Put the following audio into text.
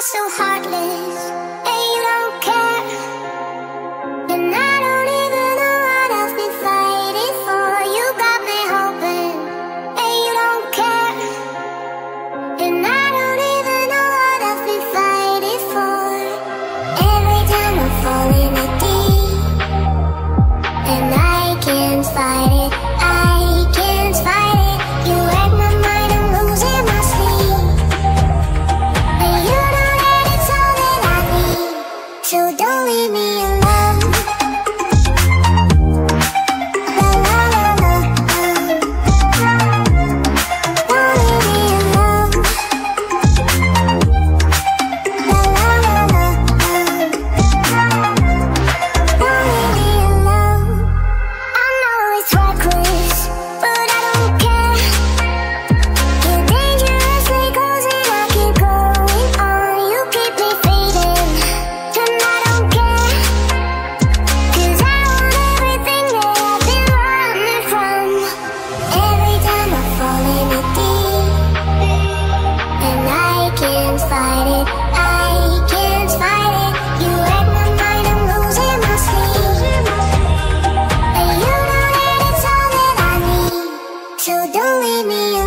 so heartless So don't leave me alone.